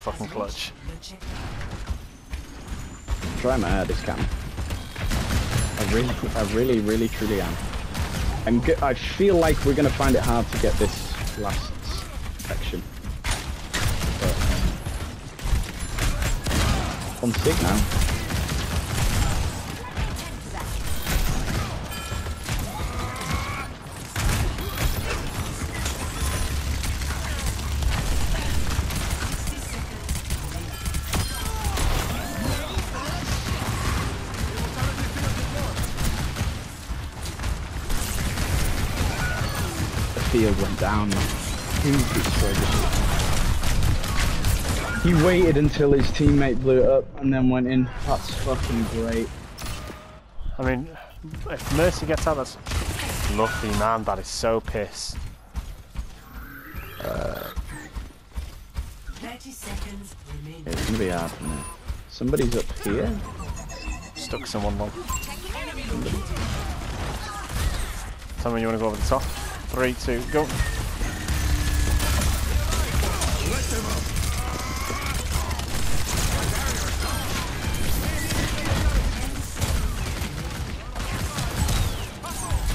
fucking clutch. Try my hardest, Cam. I really, I really, really, truly am. I'm I feel like we're gonna find it hard to get this last section. But, um, on sick now. Went down. He destroyed it. He waited until his teammate blew it up and then went in. That's fucking great. I mean, if Mercy gets out, that's lucky, man. That is so piss. 30 seconds. It's gonna be hard. Isn't? Somebody's up here. Stuck someone long. Tell me you want to go over the top. Three, two, go.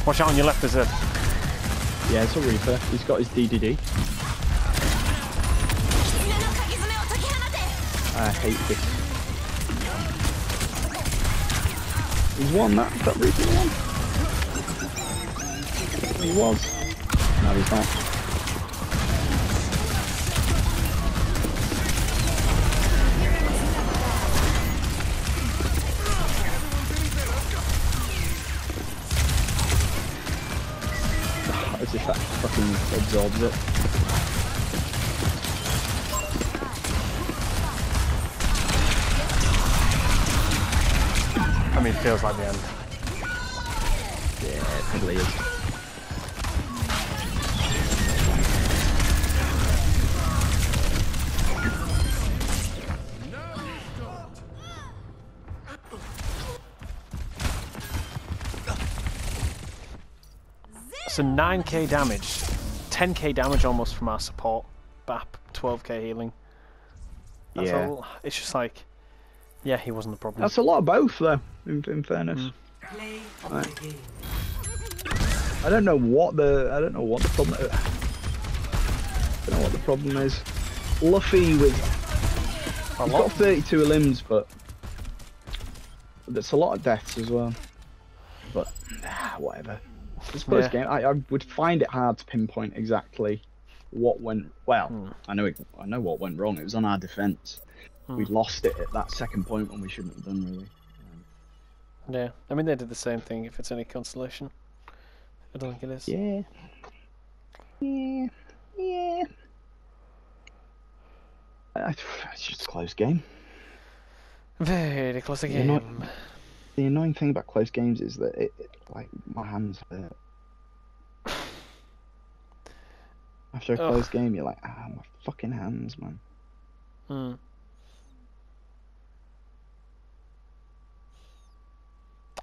Watch out on your left, there's a Yeah, it's a Reaper. He's got his DDD. I hate this. He's won that. That Reaper won. He was. No, he's not. As if that fucking absorbs it. I mean, it feels like the end. Yeah, it probably is. So 9k damage, 10k damage almost from our support. BAP, 12k healing. That's Yeah. all. It's just like, yeah, he wasn't the problem. That's a lot of both, though. In, in fairness, Play of Right. I don't know what the I don't know what the problem. I don't know what the problem is. Luffy with a he's lot. got 32 limbs, but there's a lot of deaths as well. But ah, whatever. It's first Yeah. game. I, I would find it hard to pinpoint exactly what went. Well, Hmm. I know it, I know what went wrong. It was on our defense. Hmm. We lost it at that second point when we shouldn't have done really. Yeah, I mean they did the same thing. If it's any consolation, I don't think it is. Yeah. Yeah. Yeah. I- It's just a close game. Very close You're not- game. The annoying thing about close games is that it, it like my hands hurt. After a Ugh. close game, you're like, ah, my fucking hands, man. Hmm.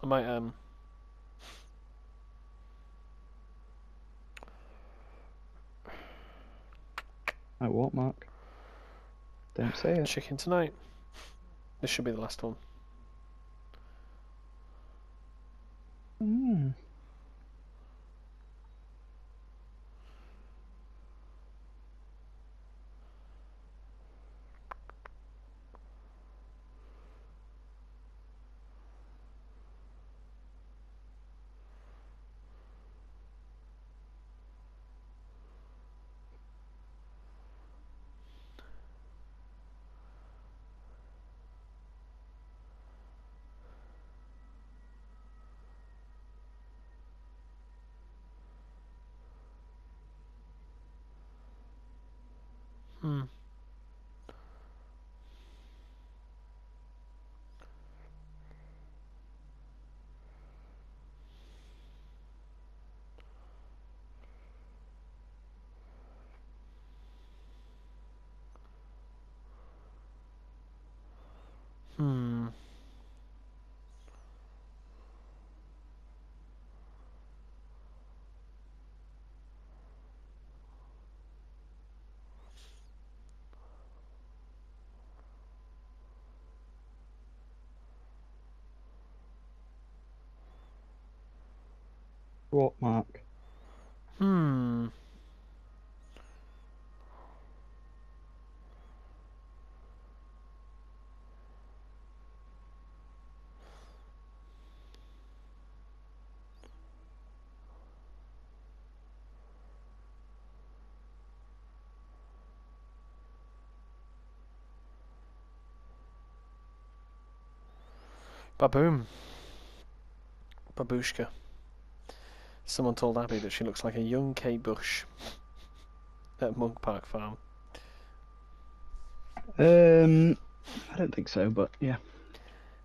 I might um. Oh, what, Mark? Don't say it. Chicken tonight. This should be the last one. Mm. Hmm. Hmm. What mark? Hmm. Baboom. Babushka. Someone told Abby that she looks like a young Kate Bush at Monk Park Farm. Um, I don't think so, but yeah.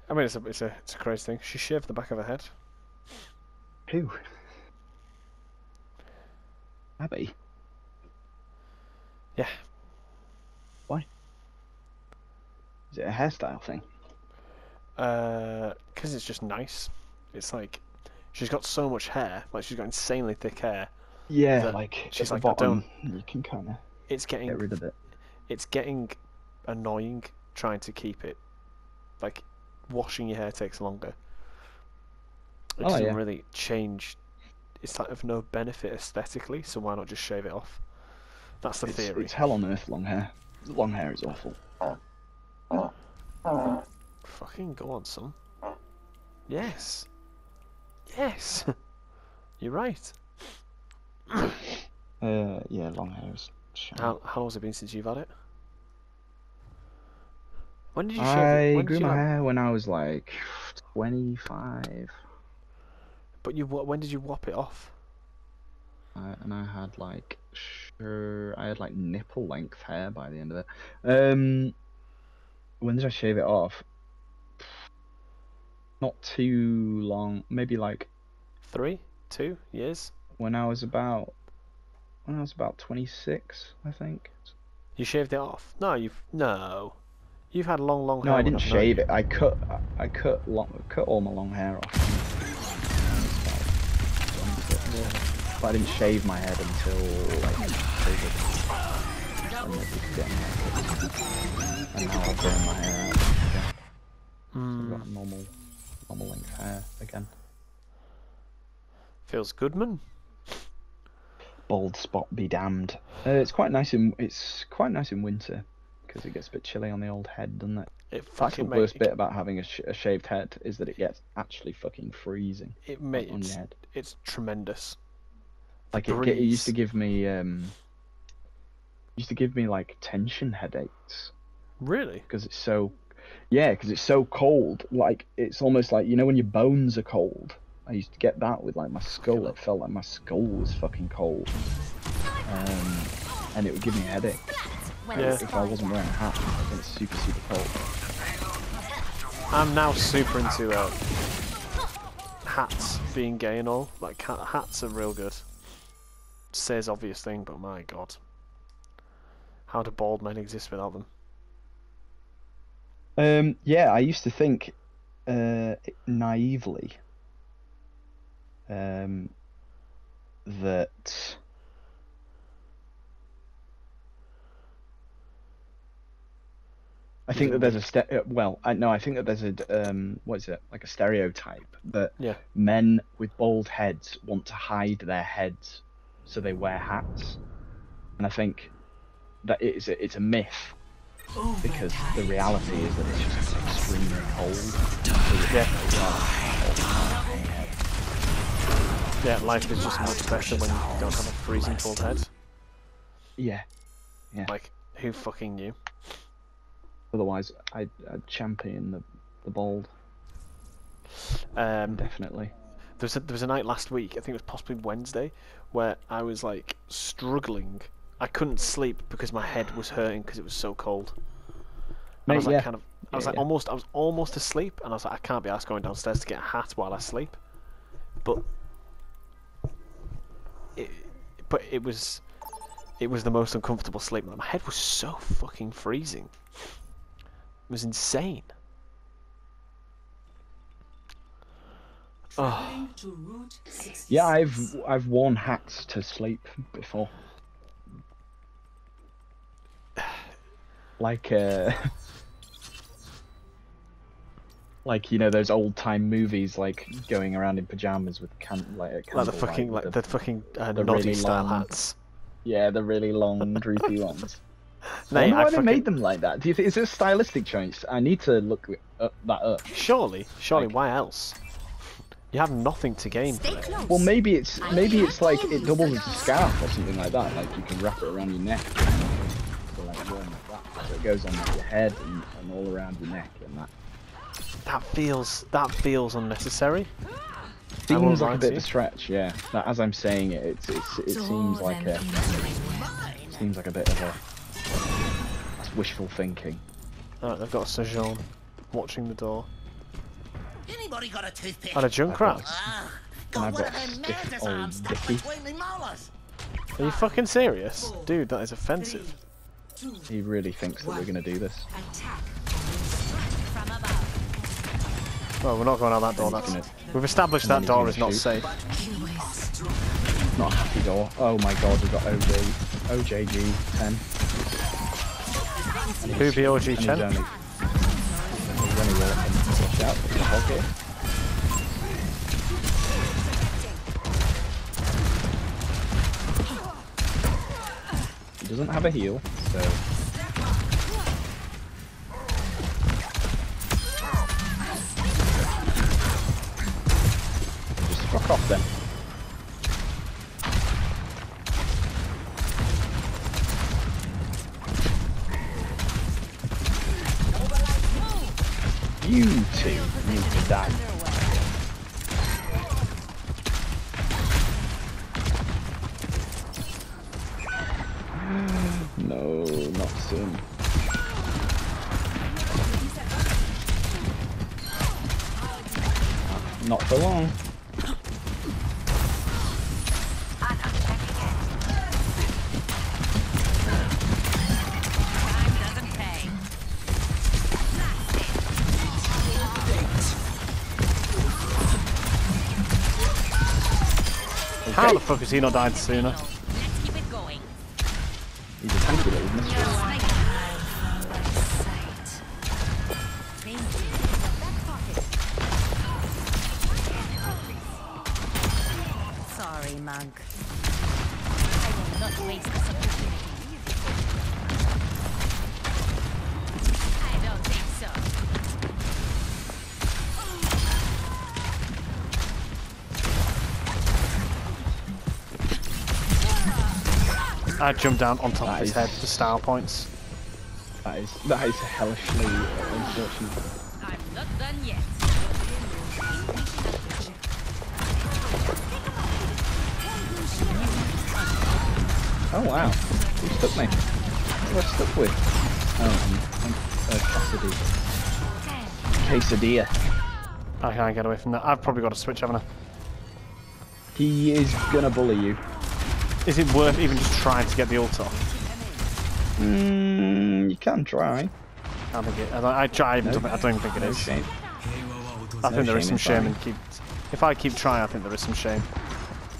I mean, it's a it's a it's a crazy thing. She shaved the back of her head. Who? Abby. Yeah. Why? Is it a hairstyle thing? Uh, because it's just nice. It's like she's got so much hair, like she's got insanely thick hair. Yeah, like she's like, bottom, you can kind of It's getting get rid of it. it's getting annoying trying to keep it. Like washing your hair takes longer. It Oh, doesn't yeah. really change. It's like of no benefit aesthetically, so why not just shave it off? That's the It's, theory. it's hell on earth. Long hair. Long hair is awful. Fucking go on, son. Yes. Yes. You're right. Uh, yeah, long hair is. How how long has it been since you've had it? When did you shave I it? When grew my have- hair when I was like 25, But you when did you whop it off? uh, and I had like sure I had like nipple length hair by the end of it. Um, when did I shave it off? Not too long, maybe like Three, two years. when I was about when I was about 26, I think. You shaved it off? No, you've no. You've had long, long hair. No, I didn't shave it. I cut I cut long, cut all my long hair off. But I didn't shave my head until like COVID. And it was getting haircuts. And now I've grown my hair out. again. So Hmm, I've got normal normal length hair again. feels good, man. Bald spot be damned. Uh, it's quite nice in it's quite nice in winter because it gets a bit chilly on the old head, doesn't it? It That's the worst make, bit about having a, sh- a shaved head is that it gets actually fucking freezing It on, made on your it's, head. it's tremendous. The Like it, it used to give me um used to give me like tension headaches Really? because it's so yeah because it's so cold like it's almost like you know when your bones are cold I used to get that with like my skull it felt like my skull was fucking cold um and it would give me a headache Yeah. if I wasn't wearing a hat and it's super super cold I'm now super into uh, hats being gay and all. Like hats are real good. Says obvious thing, but my god, how do bald men exist without them? Um yeah I used to think uh naively um that I think that there's a ste- uh, well, I no, I think that there's a um, what is it like a stereotype that Yeah. men with bald heads want to hide their heads, so they wear hats, and I think that it is a, it's a myth because the reality is that it's just extremely cold. Yeah. Yeah, life is just much better when you don't have a freezing cold head. Yeah. Like, who fucking knew? Otherwise, I'd, I'd champion the the bald Um, definitely. there was a, there was a night last week, I think it was possibly Wednesday, where I was like struggling. I couldn't sleep because my head was hurting because it was so cold. And I was like yeah. kind of, I was Yeah, like yeah. almost, I was almost asleep, and I was like, I can't be asked going downstairs to get a hat while I sleep. But, it, but it was, it was the most uncomfortable sleep. My head was so fucking freezing. It was insane. Oh, Traveling to Route 66. Yeah, I've I've worn hats to sleep before. Like uh like you know those old time movies, like going around in pajamas with can like a Like the fucking like the- the fucking uh, the noddy really style long- hats. yeah, the really long droopy ones. I Mate, wonder I why they fucking- made them like that. Do you think is it a stylistic choice? I need to look up, that up. Surely, surely, Like- why else? You have nothing to gain. Stay close. Well, maybe it's maybe it's like it doubles as a scarf or something like that. Like you can wrap it around your neck. So it goes on your head and, and all around your neck and that. That feels that feels unnecessary. Seems like a to bit of a stretch, yeah. That, as I'm saying it, it's, it's, it seems like a seems like a bit of a that's wishful thinking. Alright, they've got a Sojourn watching the door. Anybody got a toothpick? And a Junkrat. Ah, And got I've one of them stiff old arms stuck between me molars. Are you fucking serious? Dude, that is offensive. He really thinks that we're gonna do this. Attack. From above. Well, we're not going out that door. That's We've established that door is not safe. Not a happy door. Oh my god, we've got OJ, OJG 10. Who be OG And he's Chen? only, only walking. Watch out, there's a hog here. He doesn't have a heal, so How the fuck has he not died sooner? I jumped down on top That of his is- head for style points. That is that is hellishly unfortunate. I'm not done yet. Oh wow, who stuck me? Who I stuck with? Oh, um, um, uh. Quesadilla. I can't get away from that. I've probably got to switch, haven't I? He is gonna bully you. Is it worth even just trying to get the ult off? Mm, you can try. I don't think it. I, don't, I try. No. I don't, I don't think it No is. shame. I think No there is some shame in keep. If I keep trying, I think there is some shame.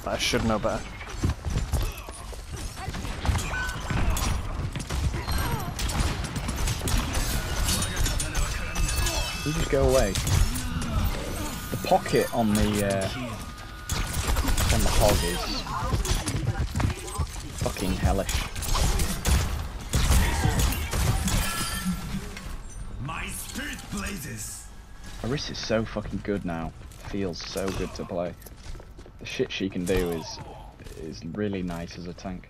But I should know better. You just go away. The pocket on the uh, on the hog is fucking hellish. My spirit blazes. Aris is so fucking good now. Feels so good to play. The shit she can do is is really nice as a tank.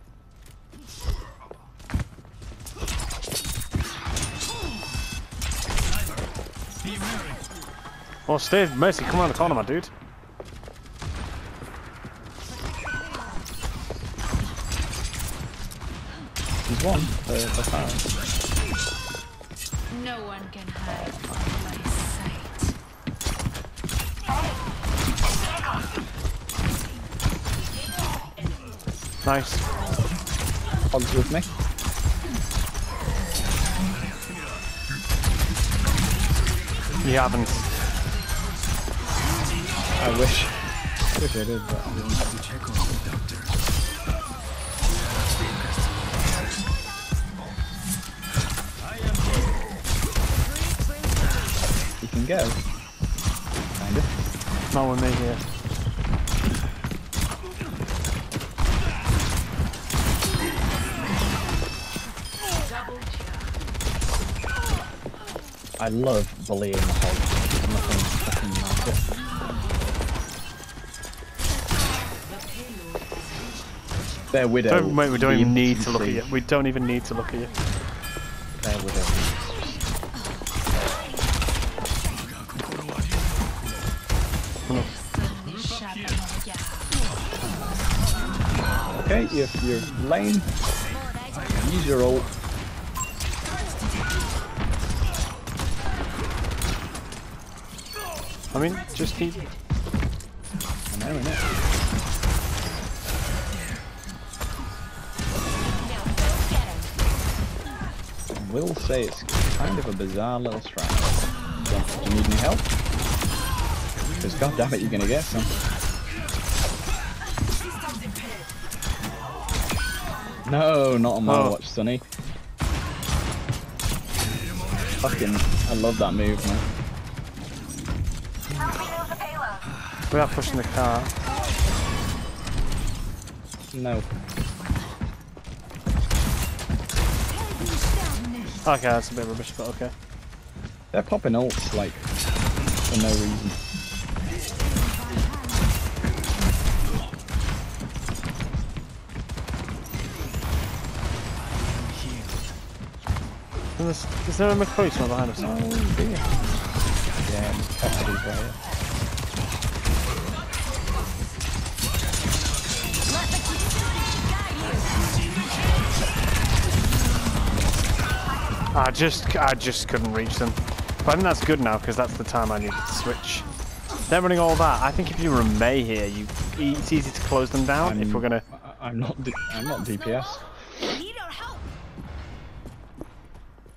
Oh, Steve, Mercy, come around the corner, my dude. One for, for far. No one can hide from my sight. Nice. Hog's with me. You haven't. I wish. Wish I did, but I didn't. Can go. Kinda. Not with me here. I love bullying the hog. There's nothing fucking matter. Their widow. Don't, wait, we don't even need to look at you. We don't even need to look at you. Okay, you're, lane. Use your ult. I mean, just keep. I know, innit? I will say it's kind of a bizarre little strat. Do you need any help? Because god damn it, you're gonna get some. No, not on my Oh. watch, Sonny. Fucking, I love that move, man. We are pushing the car. No. Okay, that's a bit rubbish, but okay. They're popping ults, like, for no reason. And There's, is there a McCoy somewhere behind us? Oh dear. Yeah, Cassidy's right. I just, I just couldn't reach them. But I think that's good now because that's the time I needed to switch. They're running all that. I think if you run Mei here, you it's easy to close them down. if I'm- we're gonna, I- I'm not. D- I'm not DPS.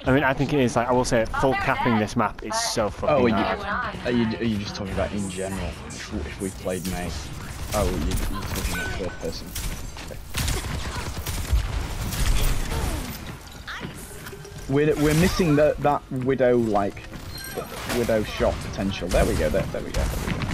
I mean, I think it is like I will say, full capping this map is oh, so fucking Oh, are you, hard. are you? Are you just talking about in general? If, if we played Mei. Oh, you, you're talking about third person. We're we're missing that that widow like widow shot potential. There we go. There, there we go. There we go.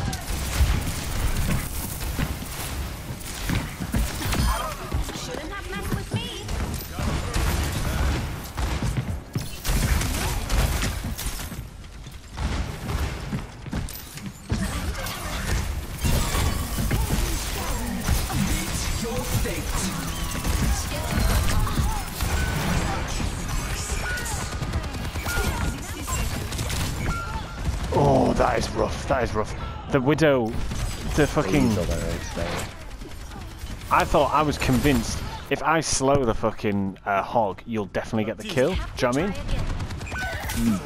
Rough. That is rough. The widow, the fucking. Please, although it's there. I thought I was convinced if I slow the fucking uh, hog, you'll definitely get the kill. Do you know what I mean?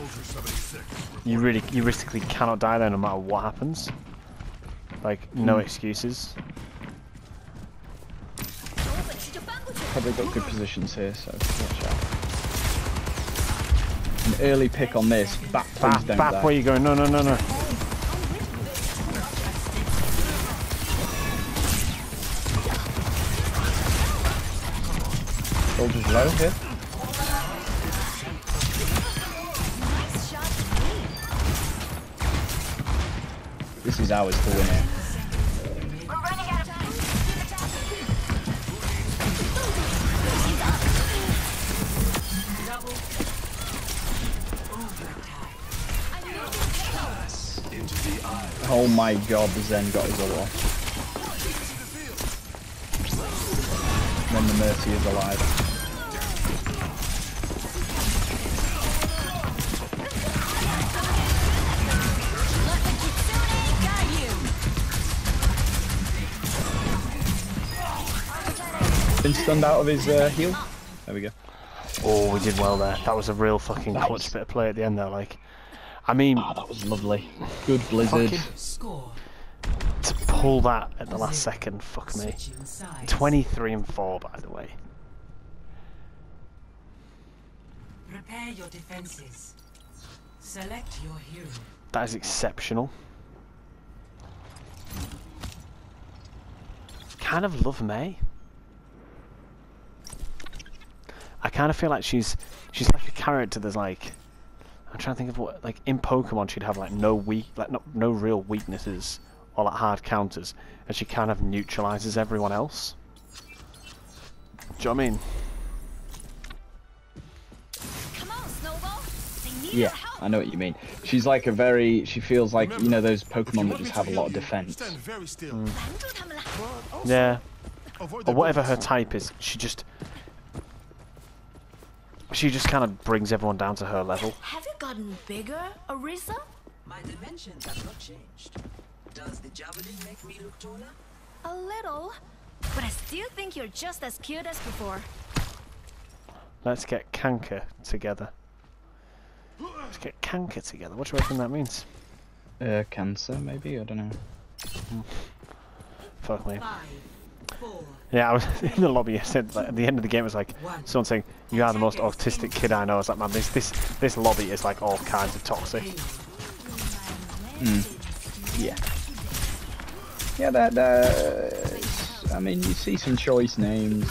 You really, you realistically cannot die there no matter what happens. Like, no excuses. Probably got good positions here, so watch out. An early pick on this. Back, please Bap, die. where you going? No, no, no, no. Soldiers low here. This is ours to win here. Oh my god, the Zen got his ult off. Then the Mercy is alive. Been stunned out of his uh, heal. There we go. Oh, we did well there. That was a real fucking That clutch bit of play at the end there. Like, I mean, Oh, that was lovely. Good blizzard. Score. to pull that at the last second, fuck me. 23 and 4, by the way. Prepare your defenses. Select your hero. That is exceptional. Kind of love Mei. I kind of feel like she's she's like a character that's like I'm trying to think of what like in Pokemon she'd have like no weak like no, no real weaknesses or like hard counters, and she kind of neutralizes everyone else. Do you know what I mean? Yeah, I know what you mean. She's like a very. She feels like you know those Pokemon that just have a lot of defense. Mm. Yeah. Or whatever her type is, she just she just kind of brings everyone down to her level. Have you gotten bigger, Orisa? My dimensions have not changed. Does the javelin make me look taller? A little. But I still think you're just as cute as before. Let's get Kanker together. Let's get Kanker together. What do you reckon that means? Uh, cancer, maybe? I don't know. Fuck me. Five, four, Yeah, I was in the lobby. I said like, at the end of the game, it was like someone saying, "You are the most autistic kid I know." I was like, "Man, this this this lobby is like all kinds of toxic." Yeah. Yeah, that. Uh, I mean, you see some choice names.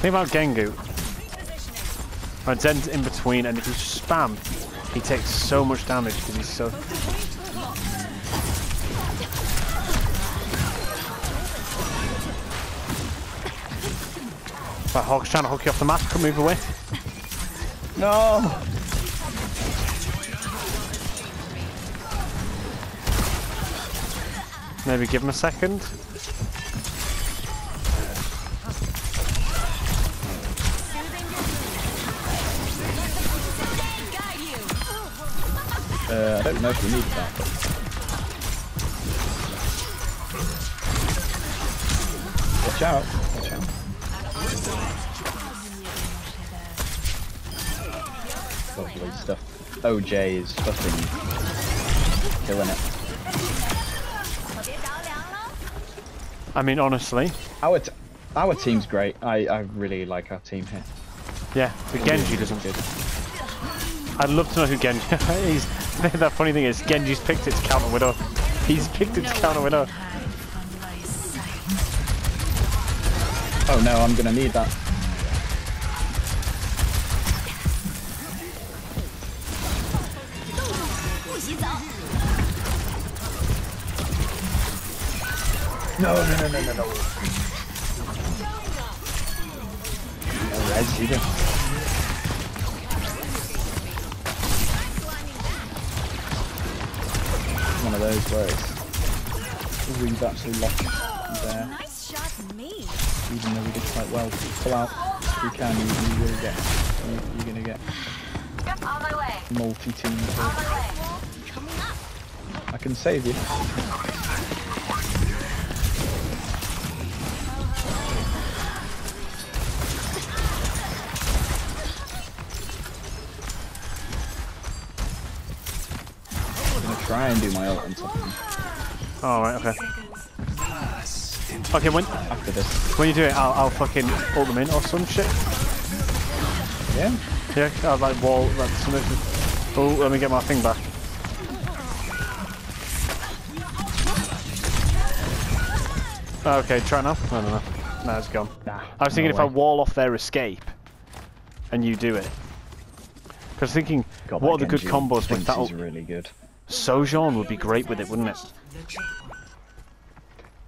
Think about Genji. Or Zen's in between, and if you spam, he takes so much damage because he's so. But Hog's trying to hook you off the map. Could move away. No! Maybe give him a second. Uh, I don't know if we need that. Watch out! lovely stuff. OJ is fucking killing it. I mean, honestly. Our, our team's great. I, I really like our team here. Yeah, but Genji doesn't. Good. I'd love to know who Genji is. that funny thing is, Genji's picked its counter widow. He's picked its counter widow. Oh no, I'm gonna need that. No, no, no, no, no, no. Alright, either. One of those where it's we've actually lost there, Nice shot, me. even though we did quite well. Pull out. You can, you, you will get. You, you're gonna get On my way. multi-team. On my way. Up. I can save you. Try and do my ult on top of him All right, okay. Okay, when after this. when you do it, I'll, I'll fucking ult them in or some shit. Yeah? Yeah, I'll like wall like something. Oh, let me get my thing back. Ah, okay, try now. No, no, no. No, it's gone. Nah. I was thinking no if I wall off their escape, and you do it. Because thinking, God, what are the good combos with that? he's ult- really good. Sojourn would be great with it, wouldn't it?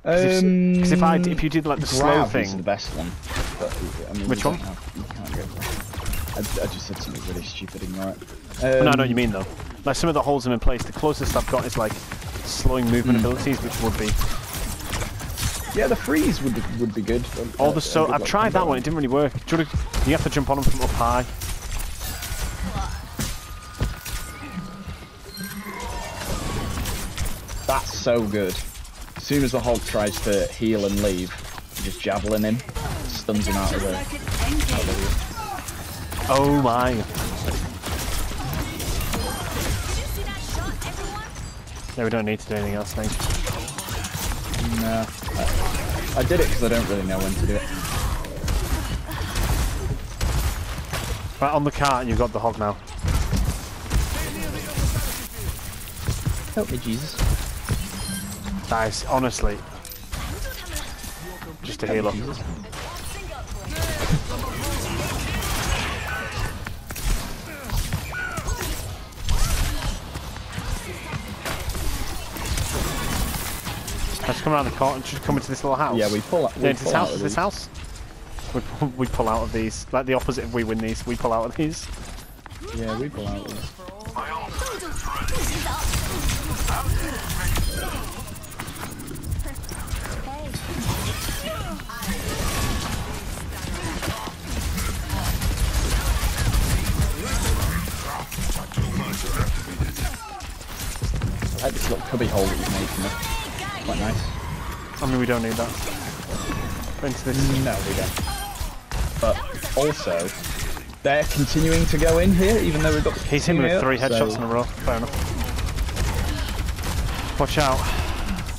Because Um, if, if I if you did like the slow Grab is the thing, best one. But, I mean, Which one? have- you can't go for it. I, I just said something really stupid, ignore it. no, I know Um, what you mean though. Like some of the holds them in place. The closest I've got is like slowing movement Hmm. abilities, which would be Yeah, the freeze would be, would be good. all Uh, the so. I've like, tried that one. It didn't really work. Do you, wanna, you have to jump on them from up high. So good. As soon as the Hulk tries to heal and leave, Just javelin him, stuns him out of the. Like an endgame. out of the Oh my. Did you see that shot, everyone? No, we don't need to do anything else, thanks. No, I, I did it because I don't really know when to do it. Right, on the cart, and you've got the hog now. Help me, Jesus. Guys, honestly. Just to heal up. Let's come around the corner and just come into this little house. Yeah, we pull out. We Yeah, into this pull out house. of This house. We, pull- we pull out of these. Like the opposite of we win these, we pull out of these. Yeah, we pull out. of these. This little cubby hole that you've made for me. Quite nice. I mean, we don't need that. Into this. Mm, no, we don't. But also, they're continuing to go in here, even though we've got. He's hit with three headshots so- in a row. Fair enough. Watch out.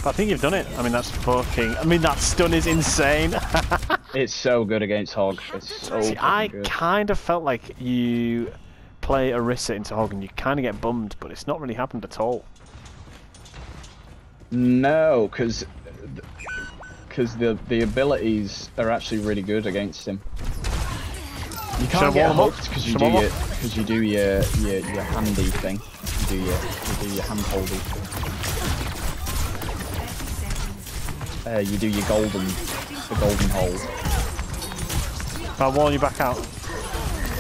But I think you've done it. I mean, that's fucking. I mean, that stun is insane. It's so good against Hog. It's so See, I good. kind of felt like you play Orisa into Hog and you kind of get bummed, but it's not really happened at all. No, because because the the abilities are actually really good against him. You can't get 'em up? hooked because you Should do your because you do your your your handy thing. You do your you do your hand holding. Uh, you do your golden the golden hold. I'll warn you back out.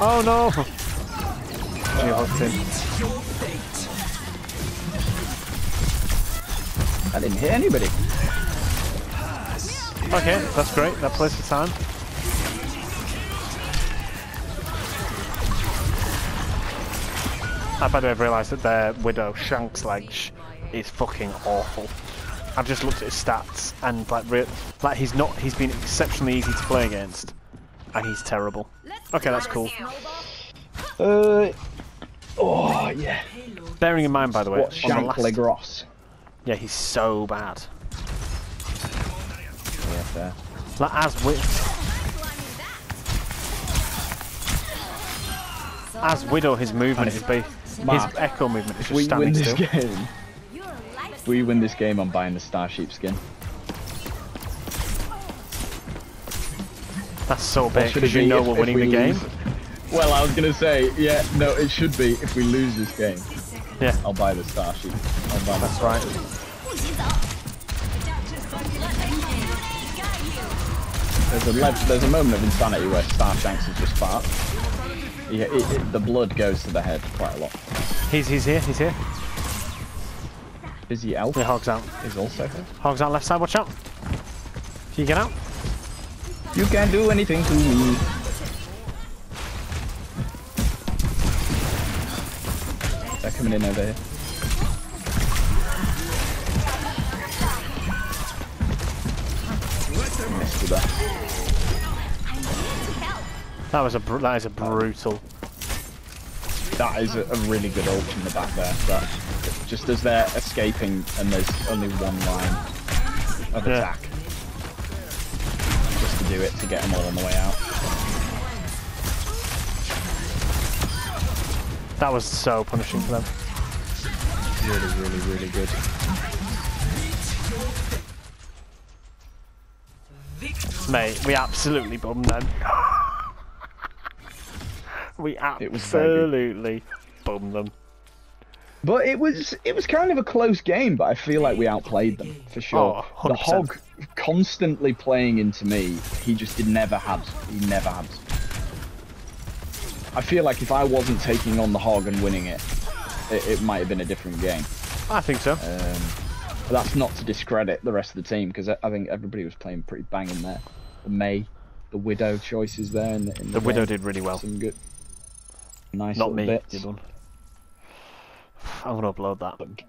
Oh no! You're hooked in. I didn't hit anybody. Okay, that's great. That plays for time. I by the way, I've realised that their Widow Shank's ledge is fucking awful. I've just looked at his stats and like, re- like he's not. He's been exceptionally easy to play against, and he's terrible. Okay, that's cool. Uh, oh yeah. Bearing in mind, by the way, What Shank Legros? Yeah, he's so bad. Yeah, fair. Like as Wid, as Widow, his movement is ba- his echo movement is If we just win this still. game, if we win this game, I'm buying the Starsheep skin. That's so big because you know if- we're winning we the game. Well, I was gonna say, yeah, no, it should be if we lose this game. Yeah, I'll buy the Starsheep. I'll buy that's right. There's a there's a moment of insanity where Starshanks is just fart. Yeah, it, it, the blood goes to the head quite a lot. He's he's here. He's here. Busy Elf The hog's out. is also here. Hog's out left side. Watch out. Can you get out? You can't do anything to me. In over here. With that. That was a br- that is a brutal. That is a, a really good ult in the back there. That just as they're escaping and there's only one line of Yeah. attack. Just to do it to get them all on the way out. That was so punishing for them. Really, really, really good. Mate, we absolutely bummed them. we It was very good. absolutely bummed them. But it was it was kind of a close game, but I feel like we outplayed them for sure. Oh, the hog constantly playing into me, he just did never had he never had. I feel like if I wasn't taking on the hog and winning it, it, it might have been a different game. I think so. Um, but that's not to discredit the rest of the team because I, I think everybody was playing pretty banging there. The Mei, the Widow choices there. In the, in the the widow did really well. Some good, nice Not me. bits. You done. I'm gonna upload that. But